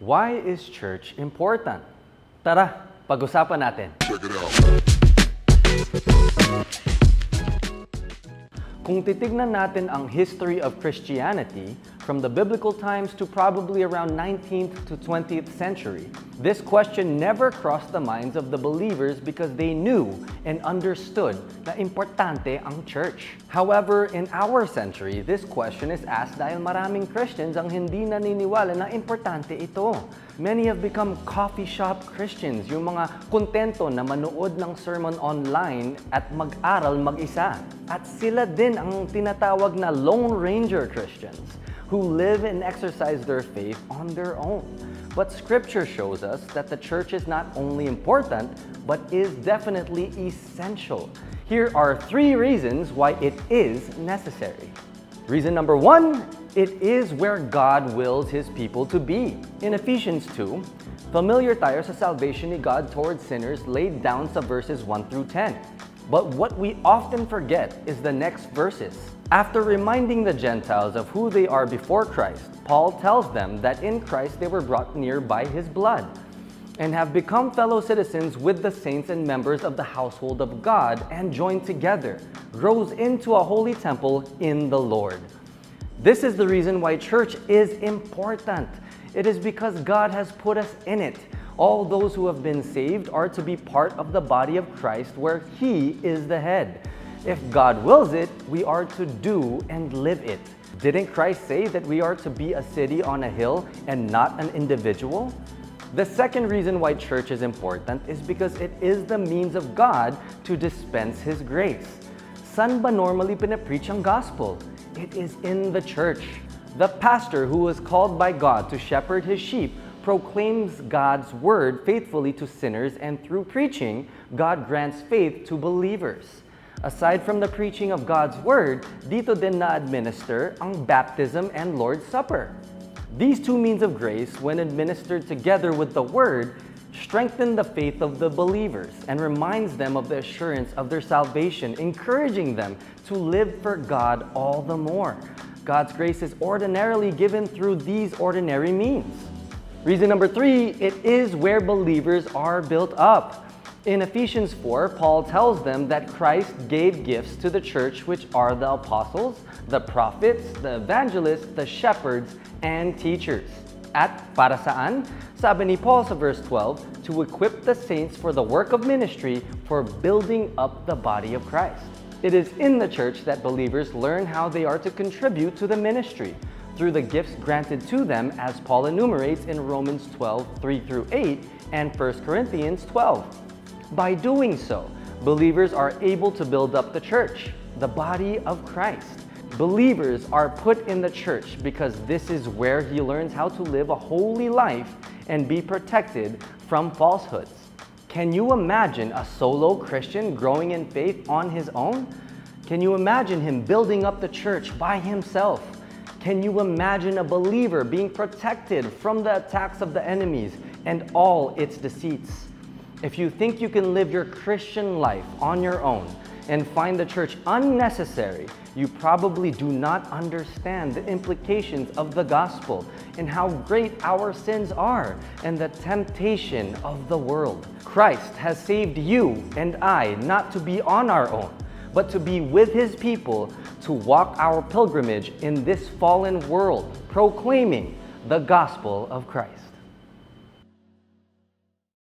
Why is church important? Tara, pag-usapan natin. Check it out. Kung titignan natin ang history of Christianity, from the biblical times to probably around 19th to 20th century, this question never crossed the minds of the believers because they knew and understood na importante ang church. However, in our century, this question is asked dahil maraming Christians ang hindi naniniwala na importante ito. Many have become coffee shop Christians, yung mga kontento na manood ng sermon online at mag-aral mag-isa. At sila din ang tinatawag na Lone Ranger Christians who live and exercise their faith on their own. But scripture shows us that the church is not only important, but is definitely essential. Here are three reasons why it is necessary. Reason number one, it is where God wills His people to be. In Ephesians 2, familiar tayo sa salvation ni God towards sinners laid down sa verses 1 through 10. But what we often forget is the next verses. After reminding the Gentiles of who they are before Christ, Paul tells them that in Christ they were brought near by His blood and have become fellow citizens with the saints and members of the household of God and joined together, grows into a holy temple in the Lord. This is the reason why church is important. It is because God has put us in it. All those who have been saved are to be part of the body of Christ where He is the head. If God wills it, we are to do and live it. Didn't Christ say that we are to be a city on a hill and not an individual? The second reason why church is important is because it is the means of God to dispense His grace. San ba normally pinapreach ang gospel? It is in the church. The pastor who was called by God to shepherd his sheep proclaims God's word faithfully to sinners and through preaching, God grants faith to believers. Aside from the preaching of God's word, dito din na-administer ang baptism and Lord's Supper. These two means of grace, when administered together with the Word, strengthen the faith of the believers and reminds them of the assurance of their salvation, encouraging them to live for God all the more. God's grace is ordinarily given through these ordinary means. Reason number three, it is where believers are built up. In Ephesians 4, Paul tells them that Christ gave gifts to the church, which are the apostles, the prophets, the evangelists, the shepherds, and teachers. At para saan? Sabi ni Paul sa verse 12, to equip the saints for the work of ministry for building up the body of Christ. It is in the church that believers learn how they are to contribute to the ministry through the gifts granted to them as Paul enumerates in Romans 12, 3 through 8 and 1 Corinthians 12. By doing so, believers are able to build up the church, the body of Christ. Believers are put in the church because this is where he learns how to live a holy life and be protected from falsehoods. Can you imagine a solo Christian growing in faith on his own? Can you imagine him building up the church by himself? Can you imagine a believer being protected from the attacks of the enemies and all its deceits? If you think you can live your Christian life on your own and find the church unnecessary, you probably do not understand the implications of the gospel and how great our sins are and the temptation of the world. Christ has saved you and I not to be on our own, but to be with his people to walk our pilgrimage in this fallen world, proclaiming the gospel of Christ.